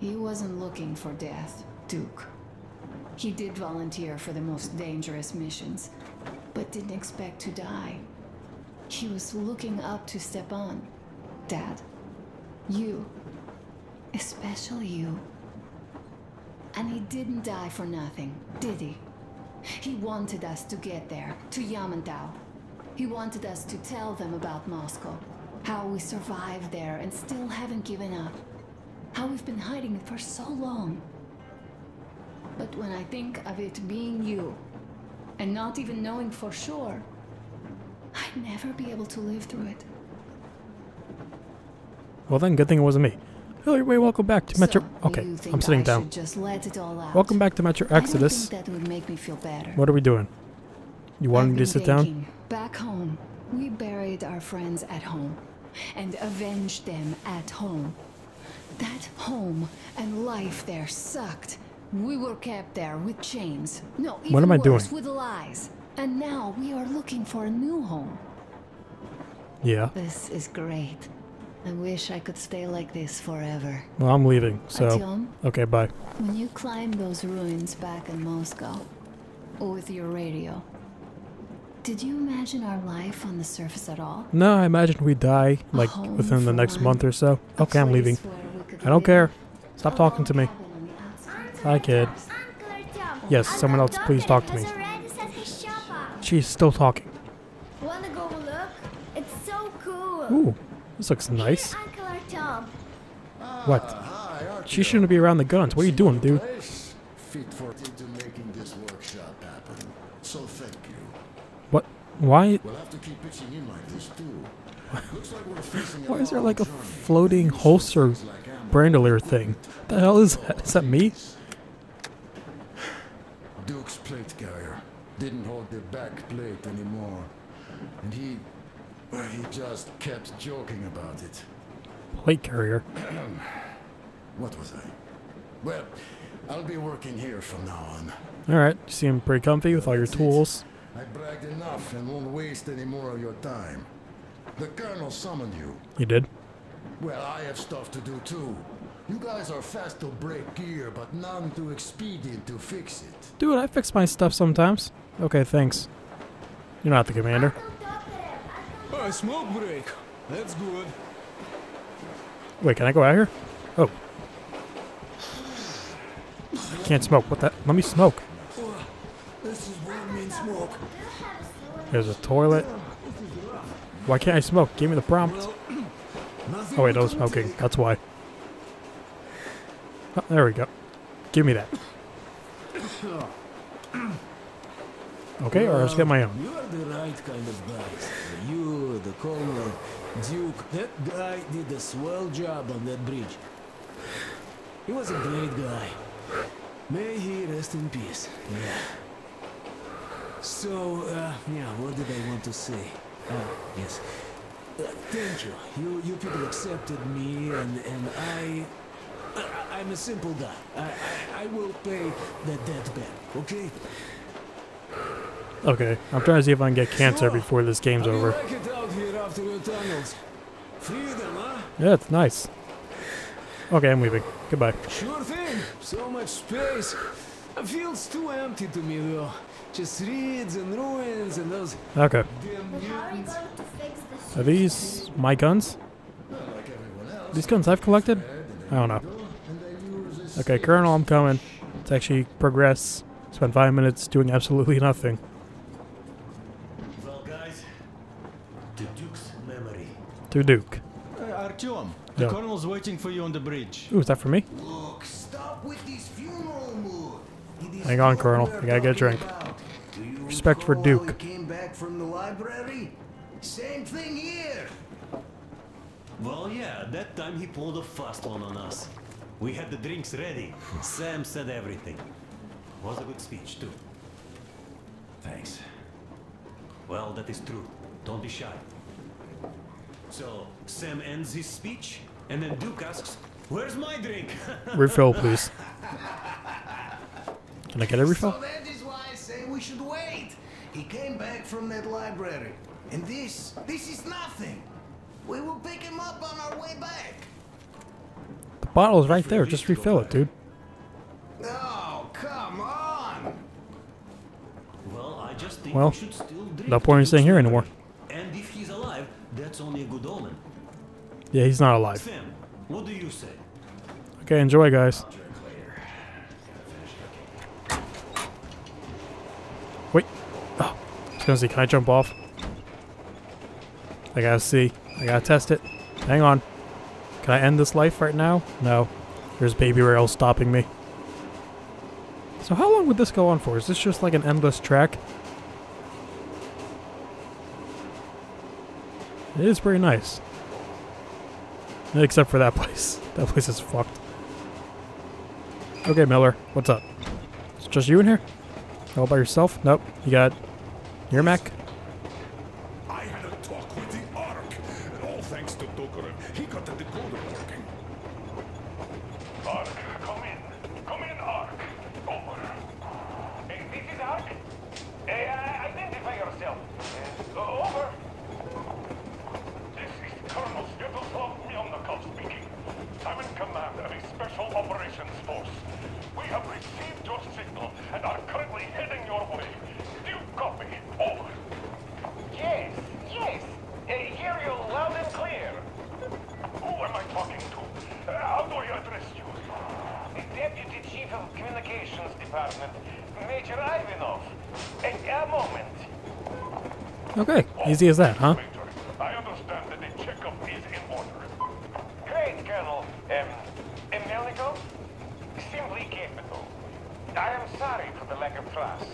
He wasn't looking for death, Duke. He did volunteer for the most dangerous missions, but didn't expect to die. He was looking up to Stepan. Dad. You. Especially you. And he didn't die for nothing, did he? He wanted us to get there, to Yamantau. He wanted us to tell them about Moscow. How we survived there and still haven't given up. How we've been hiding it for so long. But when I think of it being you, and not even knowing for sure, I'd never be able to live through it. Well then, good thing it wasn't me. Hello, everybody. Welcome back to Metro. So, Okay, I'm sitting I down. Just let it all out. Welcome back to Metro Exodus. think that would make me feel better. What are we doing? You I've me to sit down? Back home, we buried our friends at home and avenged them at home. That home and life there sucked. We were kept there with chains. No, even What am I worse, doing? with lies. And now we are looking for a new home. Yeah. This is great. I wish I could stay like this forever. Well, I'm leaving. So, okay, bye. when you climbed those ruins back in Moscow, with your radio, did you imagine our life on the surface at all? No, I imagine we die like within the next one. month or so. Okay, I'm leaving. Where we could I don't care. Stop talking to me. cabin on the outskirts. Hi, kid. Yes, someone else, please talk to me. Has already set his shop up. She's still talking. Wanna go look? It's so cool. Ooh, this looks nice. Here, Uncle Artyom. What? Ah, she shouldn't be around the guns. What are you doing, dude? Place for into making this workshop happen. So thank you. Why? We'll have to keep pitching in like this too. Looks like we're facing a Why is there like a floating holster ammo. thing? The hell is that? Is that me? Duke's plate carrier didn't hold the back plate anymore, and he, well, he just kept joking about it. Plate carrier. What was I? Well, I'll be working here from now on. All right, you seem pretty comfy with all your tools. I bragged enough and won't waste any more of your time. The colonel summoned you. You did? Well, I have stuff to do too. You guys are fast to break gear, but none too expedient to fix it. Dude, I fix my stuff sometimes. Okay, thanks. You're not the commander. A smoke break. That's good. Wait, can I go out here? Oh. I Can't smoke. What the? Let me smoke. This is what means smoke. There's a toilet. Why can't I smoke? Give me the prompt. Oh wait, no smoking. That's why. Oh, there we go. Give me that. Okay, or I'll just get my own. You are the right kind of guys. You, the colonel, Duke. That guy did a swell job on that bridge. He was a great guy. May he rest in peace. Yeah. So, uh, yeah, what did I want to say? Ah, yes. Uh, thank you. You, you people accepted me, and and I, I I'm a simple guy. I, I, I will pay the debt back. Okay. Okay, I'm trying to see if I can get cancer before this game's How do you over. like it out here after your tunnels? Freedom, huh? Yeah, it's nice. Okay, I'm leaving. Goodbye. Sure thing. So much space. It feels too empty to me, though. Just reeds and ruins and those Okay. damn But how are we going to fix this? Are these my guns? Like else, These guns I've collected? I don't know. and they use this Okay, Colonel, I'm coming. Let's actually progress. Spend five minutes doing absolutely nothing. Well, guys, to Duke's memory. To Duke. Uh, Artyom, the Yeah. colonel's waiting for you on the bridge. Ooh, is that for me? Look, stop with this funeral mood. Hang on, Colonel. I gotta get a drink. about. Do you Respect for Duke. we came back from the library? Same thing here. Well, yeah, that time he pulled a fast one on us. We had the drinks ready. Sam said everything. Was a good speech, too. Thanks. Well, that is true. Don't be shy. So, Sam ends his speech, and then Duke asks, Where's my drink? Refill, please. Can I get a refill? So that is why I say we should wait. He came back from that library. And this, this is nothing. We will pick him up on our way back. The bottle's right there. Just refill it, dude. No, come on! Well, I just think Well, we should still drink no point in Duke's staying here anymore. And if he's alive, that's only a good omen. Yeah, he's not alive. Sam, what do you say? Okay, enjoy, guys. Wait. See, can I jump off? I gotta see. I gotta test it. Hang on. Can I end this life right now? No. There's Baby Rail stopping me. So how long would this go on for? Is this just like an endless track? It is pretty nice. Except for that place. That place is fucked. Okay, Miller, what's up? It's just you in here? All by yourself? Nope. You got your Mac? Easy as that, huh? Major, I understand that the checkup is in order. Great, Colonel. Um, um, Melnikov? Simply capable. I am sorry for the lack of trust,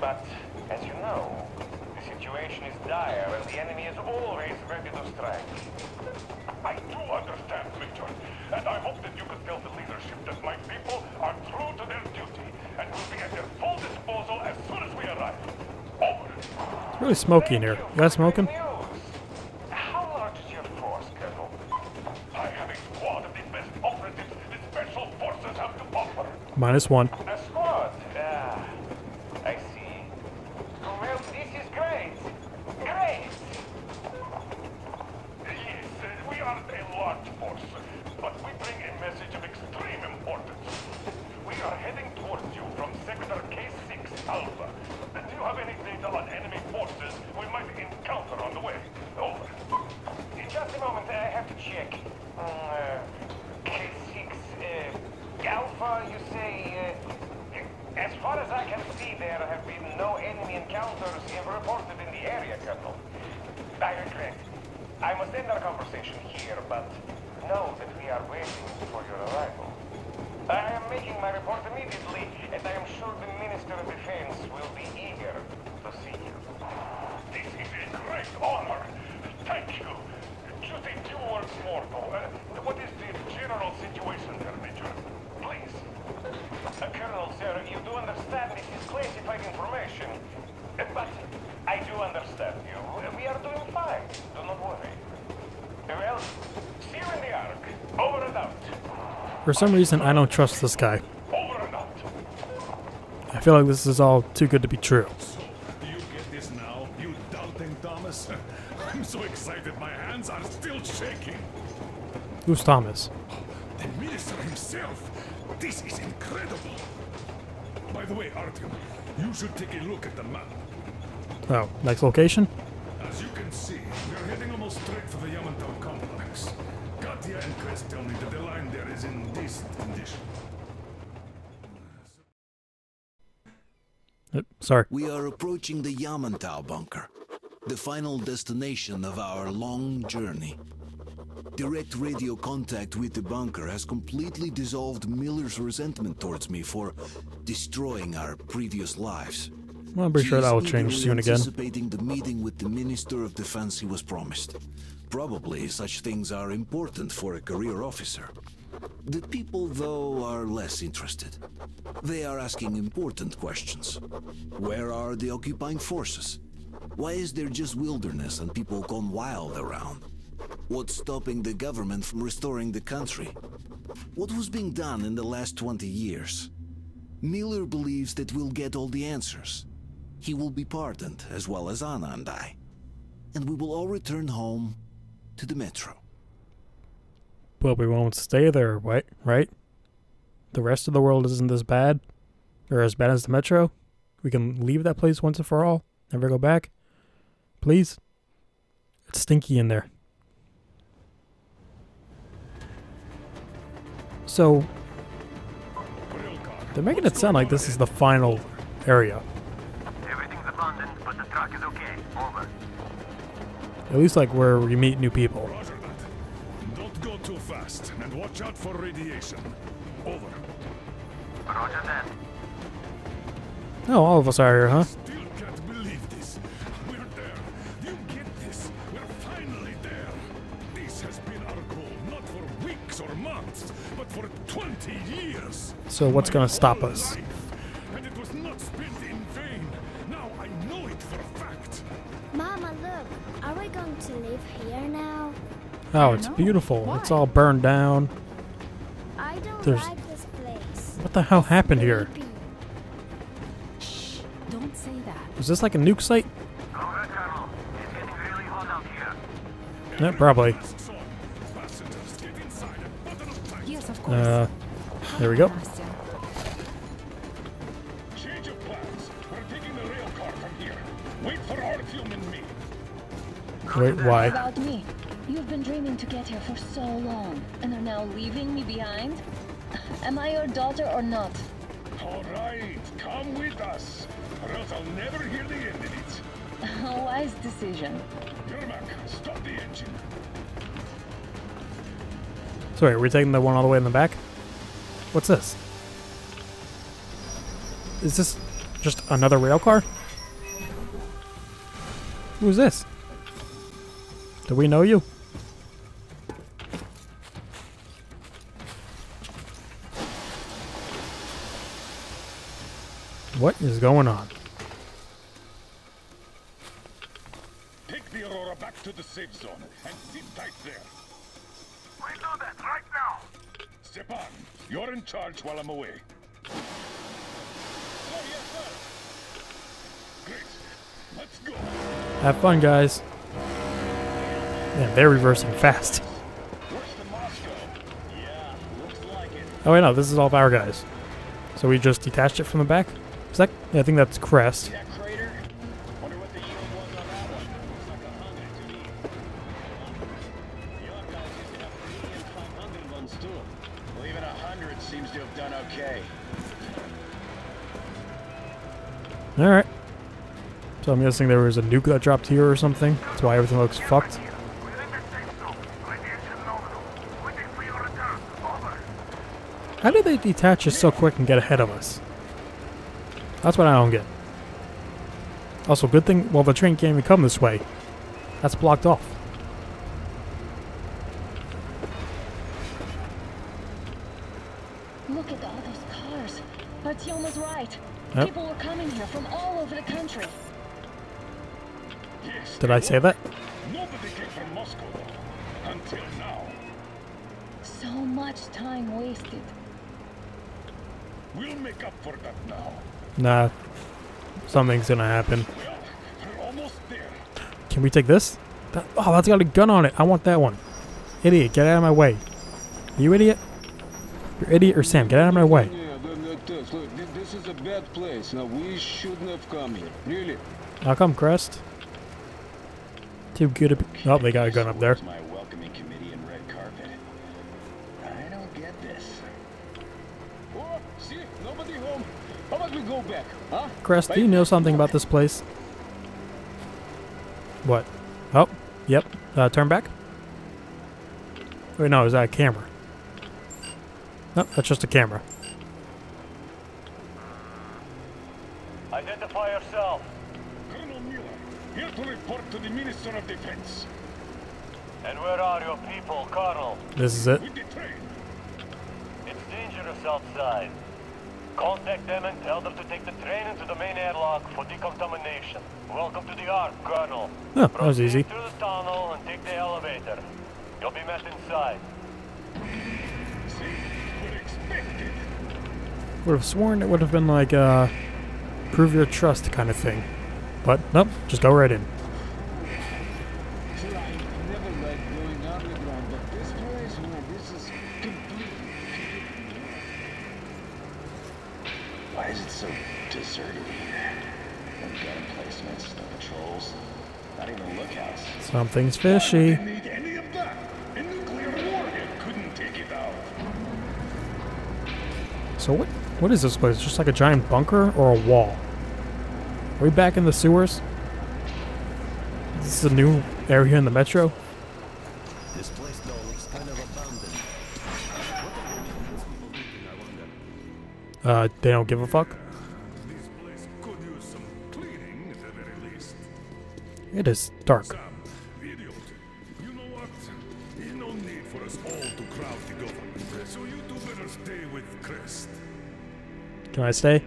but as you know, the situation is dire and the enemy is always ready to strike. I do understand, Major, and I hope that you could tell the leadership that my people are true to their duty and will be at their full disposal as soon as we arrive. Over. It's really smoky in here. You guys smoking? news. How large is your force, Colonel? I have a squad of the best operatives the special forces have to offer. Minus one. A squad? Ah, I see. Well, this is great. Great! Yes, uh, we are a large force, but we bring a message of extreme importance. We are heading towards you from Sector K6 Alpha. Do you have any data on enemy forces we might encounter on the way? Over. In just a moment, I have to check. Mm, uh, K6, uh, Alpha, you say, uh, as far as I can see, there have been no enemy encounters ever reported in the area, Colonel. I regret. I must end our conversation here, but know that we are waiting for your arrival. I am making my report immediately, and I am sure the Minister of Defense will be eager to see you. This is a great honor. Thank you. Just a few words more, though. Uh, what is the general situation there, Major? Please. Uh, Colonel, sir, you do understand this is classified information. Uh, but I do understand you. Uh, We are doing fine. Do not worry. Well, see you in the Ark. Over and out. For some reason, I don't trust this guy. Over and out. I feel like this is all too good to be true. So, do you get this now, you doubting Thomas? I'm so excited my hands are still shaking. Who's Thomas? The minister himself. This is incredible. By the way, Artyom, you should take a look at the map. Oh, next location? Condition. Uh, sorry. We are approaching the Yamantau bunker, the final destination of our long journey. Direct radio contact with the bunker has completely dissolved Miller's resentment towards me for destroying our previous lives. Well, I'm pretty sure that will change soon again. Anticipating the meeting with the Minister of Defense he was promised. Probably such things are important for a career officer. The people, though, are less interested. They are asking important questions. Where are the occupying forces? Why is there just wilderness and people gone wild around? What's stopping the government from restoring the country? What was being done in the last 20 years? Miller believes that we'll get all the answers. He will be pardoned, as well as Anna and I. And we will all return home to the Metro. But we won't stay there, right? Right? The rest of the world isn't this bad, or as bad as the metro. We can leave that place once and for all. Never go back. Please. It's stinky in there. So they're making it sound like this is the final area. Everything's abandoned, but the truck is okay. Over. At least like where we meet new people. Watch out for radiation. Over. Roger that. Oh, all of us are here, huh? Still can't believe this. We're there. You get this? We're finally there. This has been our goal, not for weeks or months, but for 20 years. So what's My gonna stop us? life. And it was not spent in vain. Now I know it for a fact. Mama, look. Are we going to live here now? Oh, it's beautiful. It's all burned down. I don't There's- like this place. What the hell happened here? Creepy. Shh, don't say that. Was this like a nuke site? Over, Colonel. It's getting really hot Wait, here. Daughter or not? All right, come with us, or else I'll never hear the end of it. A wise decision. Yermak, stop the engine. Sorry, we're taking the one all the way in the back? What's this? Is this just another rail car? Who's this? Do we know you? What is going on? Take the Aurora back to the safe zone and sit tight there. We do that right now. Stepan, you're in charge while I'm away. Oh, yes, sir. Great. Let's go. Have fun, guys. Man, they're reversing fast. Where's the Moscow? Yeah, like. Oh wait, no, this is all of our guys. So we just detached it from the back? Is that? Yeah, I think that's Krest. That crater? Wonder what the yield was on that one. Looks like a hundred to me. Your guys used to have medium 500 ones too. Well, even a hundred seems to have done okay. All right. So I'm guessing there was a nuke that dropped here or something. That's why everything looks fucked. We're in the safe zone. Radiation nominal. Waiting for your return. Over. How did they detach us so quick and get ahead of us? That's what I don't get. Also, good thing. Well, the train can't even come this way. That's blocked off. Look at all those cars. Artyom was right. Yep. People were coming here from all over the country. Yes. Did I say that? Nobody came from Moscow though. Until now. So much time wasted. We'll make up for that now. Nah. Something's gonna happen. Well, we're almost there. Can we take this? That, oh, that's got a gun on it. I want that one. Idiot, get out of my way. You idiot? You're idiot or Sam, get out of my way. Yeah, look, this, look, thi- this is a bad place. Now, we shouldn't have come here. Really? How come, Krest? Too good to be. Oh, they got a gun up there. Where's my welcoming committee and red carpet? I don't get this. Oh, see? Nobody home. How about we go back, huh? Krest, do you know something about this place? What? Oh, yep. Uh, turn back. Wait, no, is that a camera? No, that's just a camera. Identify yourself. Colonel Miller, here to report to the Minister of Defense. And where are your people, Colonel? This is it. With the train. It's dangerous outside. Contact them and tell them to take the train into the main airlock for decontamination. Welcome to the Ark, Colonel. Oh, that was easy. Through the tunnel and take the elevator. You'll be met inside. Would have sworn it would have been like uh, prove your trust kind of thing. But nope, just go right in. See, I never liked going underground, but this place, man, this is Why is it so deserted here? No gun placements, no patrols, not even lookouts. Something's fishy. Need any of that? A nuclear warhead couldn't take it fishy. So what? What is this place? Just like a giant bunker or a wall? Are we back in the sewers? This is a new area in the metro? This place though looks kind of abandoned. Uh, they don't give a fuck. It is dark. Can I stay?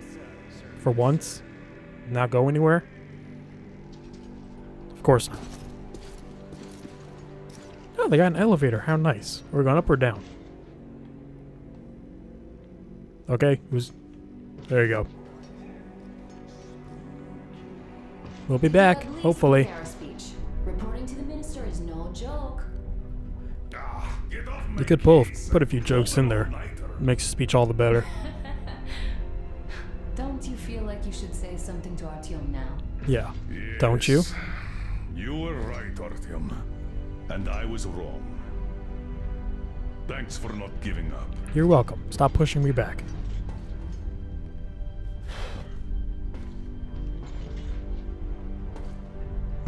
For once? Not go anywhere? Of course not. Oh, they got an elevator. How nice. We're going up or down? Okay, who's... There you go. We'll be back, hopefully. prepare a speech. Reporting to the minister is no joke. Ah, get off my You could pull, put a few jokes in there. Makes the speech all the better. should say something to Artyom now? Yeah. Don't you? You were right, Artyom. And I was wrong. Thanks for not giving up. You're welcome. Stop pushing me back.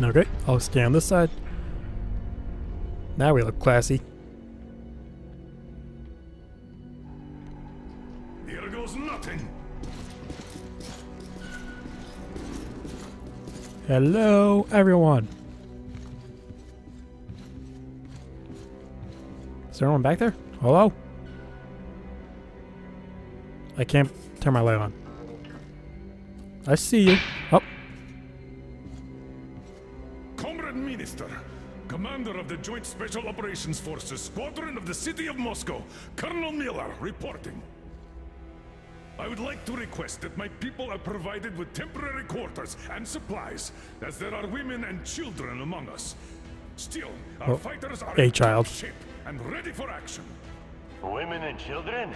Okay, I'll stay on this side. Now we look classy. Hello, everyone. Is there anyone back there? Hello? I can't turn my light on. I see you. Oh, Comrade Minister, Commander of the Joint Special Operations Forces, Squadron of the City of Moscow, Colonel Miller reporting. I would like to request that my people are provided with temporary quarters and supplies, as there are women and children among us. Still, our Oh, fighters are a in child. top shape and ready for action. Women and children?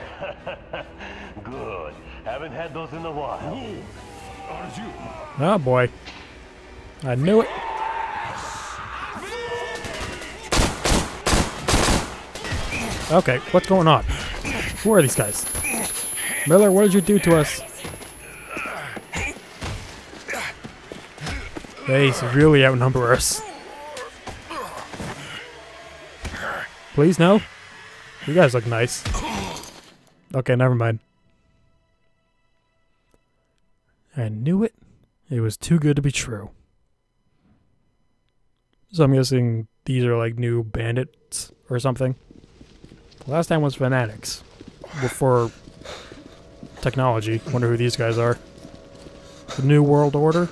Good. Haven't had those in a while. Who are you? oh boy. I knew it. Okay, what's going on? Who are these guys? Miller, what did you do to us? They really outnumber us. Please, no? You guys look nice. Okay, never mind. I knew it. It was too good to be true. So I'm guessing these are like new bandits or something. Last time was fanatics. Before technology. Wonder who these guys are. The New World Order?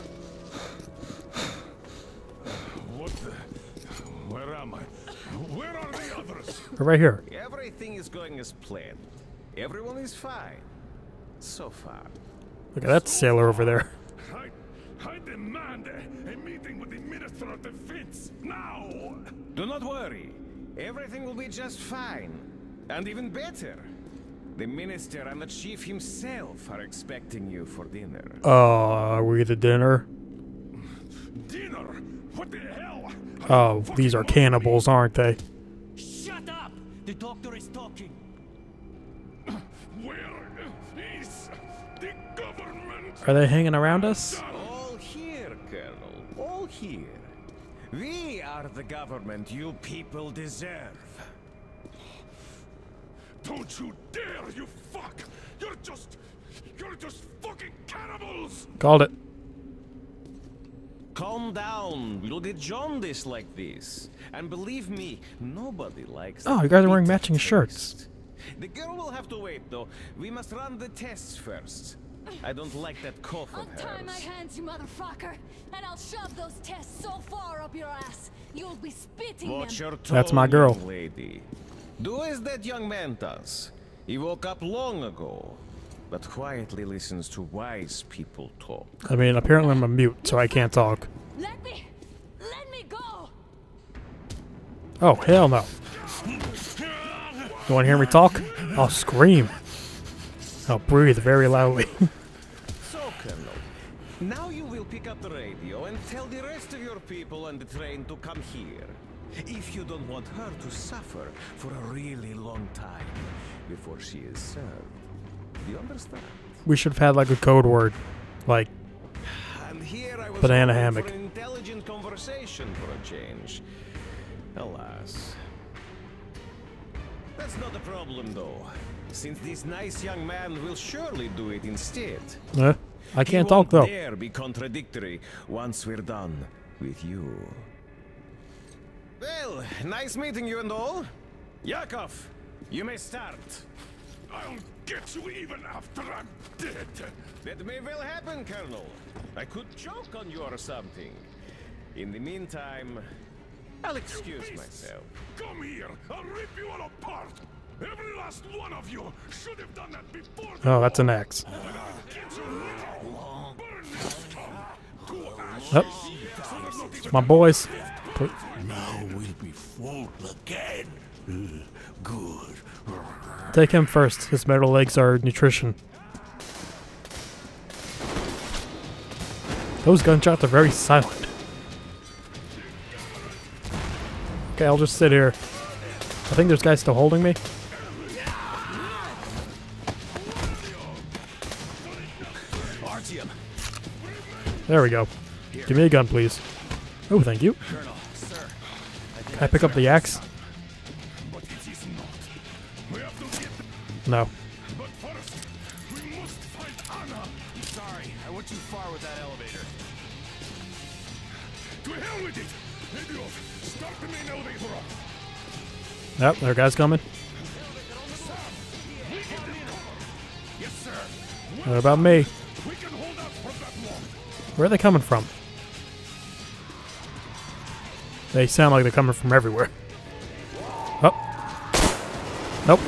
What the? Where am I? Where are the others? Right here. Everything is going as planned. Everyone is fine. So far. Look at that sailor over there. I, I demand a, a meeting with the Minister of Defense now. Do not worry. Everything will be just fine. And even better. The minister and the chief himself are expecting you for dinner. Uh, are we at the dinner? Dinner? What the hell? Oh, these are cannibals, aren't they? Shut up! The doctor is talking. Where is the government? Are they hanging around us? All here, Colonel. All here. We are the government you people deserve. Don't you dare, you fuck! You're just... You're just fucking cannibals! Called it. Calm down. We'll get jaundice like this. And believe me, nobody likes Oh, you guys are wearing matching shirts. The girl will have to wait, though. We must run the tests first. I don't like that cough of Untie my hands, you motherfucker, and I'll shove those tests so far up your ass, you'll be spitting Watch them. your That's my girl. lady. Do as that young man does. He woke up long ago, but quietly listens to wise people talk. I mean, apparently I'm a mute, so I can't talk. Let me, let me go. Oh, hell no. You want to hear me talk? I'll scream. I'll breathe very loudly. So, Colonel. Now you will pick up the radio and tell the rest of your people on the train to come here. If you don't want her to suffer for a really long time before she is served. Do you understand? We should have had like a code word, like And here I was Banana hammock. intelligent conversation for a change. Alas. That's not a problem though, since this nice young man will surely do it instead. eh, I can't talk though. dare be contradictory once we're done with you. Well, nice meeting you and all. Yakov, you may start. I'll get you even after I'm dead. That may well happen, Colonel. I could choke on you or something. In the meantime, I'll excuse myself. Come here. I'll rip you all apart. Every last one of you should have done that before. Oh, that's an axe. And I'll get you now. Burn this town to ash. Yep. It's my boys. Put- Now we'll be full again. Good. Take him first. His metal legs are nutrition. Those gunshots are very silent. Okay, I'll just sit here. I think there's guys still holding me. There we go. Give me a gun, please. Oh, thank you. Can I pick up the axe? No. Sorry, I went too far with that elevator. To hell with it! Idiot! Start the main elevator up. Yep, there guys coming. What about me? Where are they coming from? They sound like they're coming from everywhere. Oh. Nope.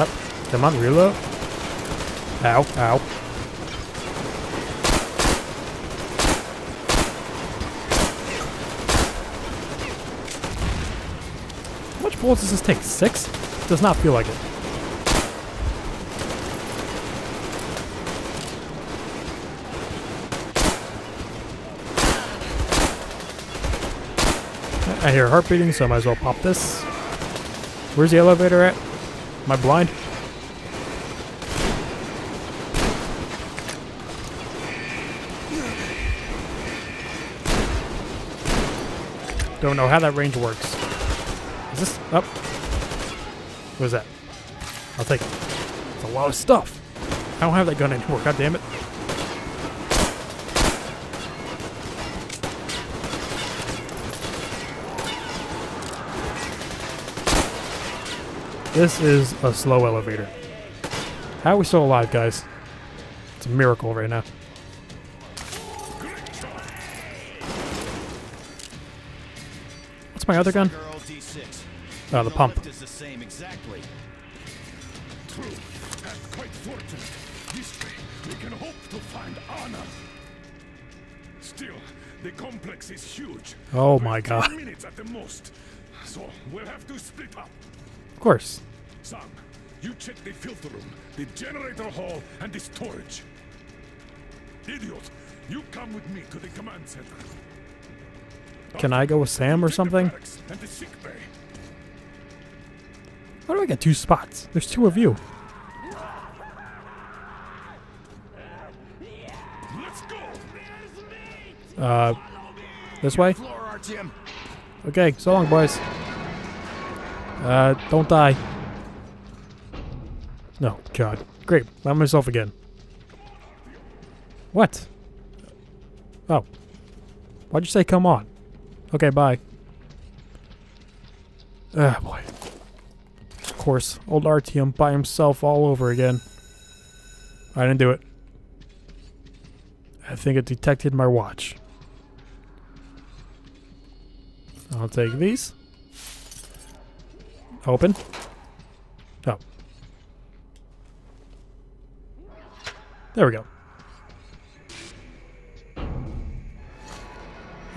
Up. Come on, reload. Ow, ow. How bullets does this take? Six? Does not feel like it. I hear heart beating, so I might as well pop this. Where's the elevator at? Am I blind? Don't know how that range works. Is this up? What is that? I'll take it. It's a lot of stuff. I don't have that gun anymore, god damn it. This is a slow elevator. How are we still alive, guys? It's a miracle right now. What's my other gun? Girl D6. Oh, the pump. is the same exactly. True. And quite fortunate. This way, we can hope to find Anna. Still, the complex is huge. Oh my god. minutes at the most. So, we'll have to split up. Of course. Sam, you check the filter room, the generator hall, and the storage. Idiot, you come with me to the command center. Can I go with Sam or something? Barracks and the sick bay. How do I get two spots? There's two of you. Uh, this way? Okay, so long, boys. Uh, don't die. No, God. Great, by myself again. What? Oh. Why'd you say come on? Okay, bye. Ah, boy. Course, old Artyom by himself all over again. I didn't do it. I think it detected my watch. I'll take these. Open. Oh. There we go.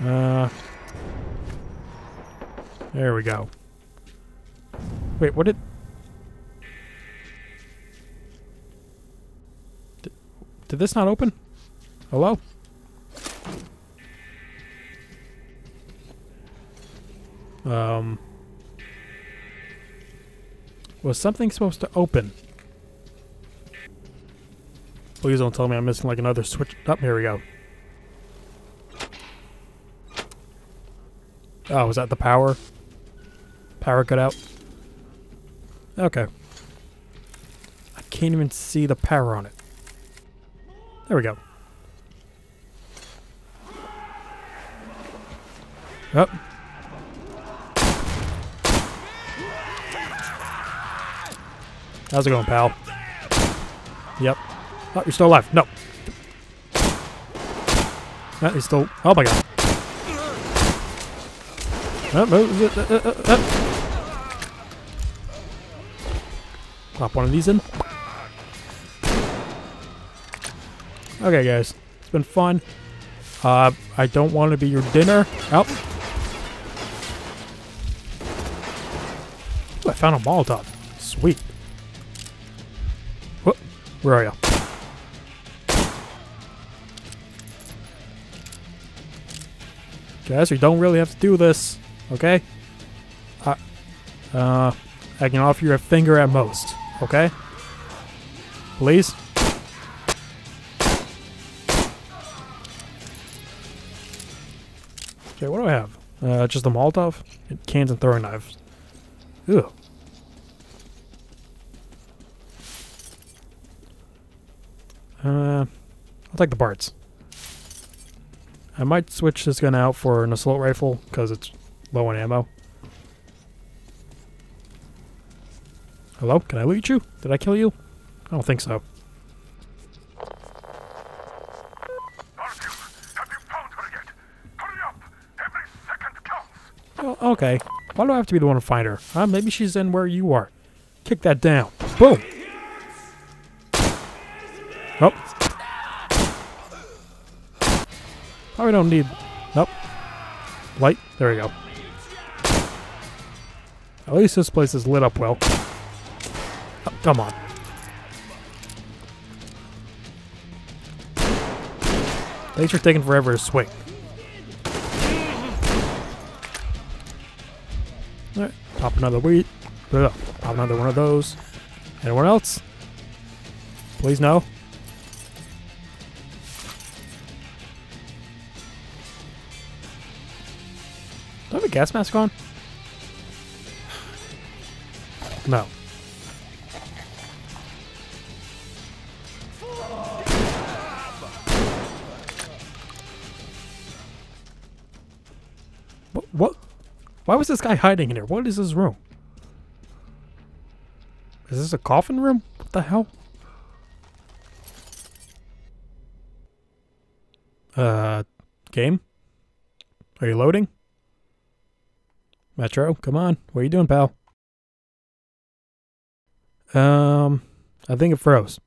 Uh, There we go. Wait, what. Did, did this not open? Hello? Um... Was something supposed to open? Please don't tell me I'm missing like another switch. Up, oh, here we go. Oh, was that the power? Power cut out? Okay. I can't even see the power on it. There we go. Up. Oh. How's it going, pal? Yep. Oh, you're still alive. No. No, he's still... Oh my god. Oh, Pop one of these in. Okay, guys. It's been fun. Uh, I don't want to be your dinner. Oh. Ooh, I found a Molotov. Sweet. Whoop. Where are you? Guys, we don't really have to do this, okay? Uh, I can offer you a finger at most, okay? Please? Uh, just a Molotov? Cans and throwing knives. Ew. Uh, I'll take the parts. I might switch this gun out for an assault rifle because it's low on ammo. Hello? Can I loot you? Did I kill you? I don't think so. Okay. Why do I have to be the one to find her? Huh? Maybe she's in where you are. Kick that down. Boom! Oh, we don't need... Nope. Light. There we go. At least this place is lit up well. Oh, come on. Thanks for taking forever to swing. Pop another wheat. Pop another one of those. Anyone else? Please no. Do I have a gas mask on? No. Why was this guy hiding in here? What is this room? Is this a coffin room? What the hell? Uh, game? Are you loading? Metro, come on. What are you doing, pal? Um, I think it froze.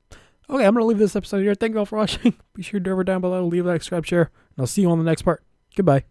Okay, I'm going to leave this episode here. Thank you all for watching. Be sure to over down below, leave a like, subscribe, share, and I'll see you on the next part. Goodbye.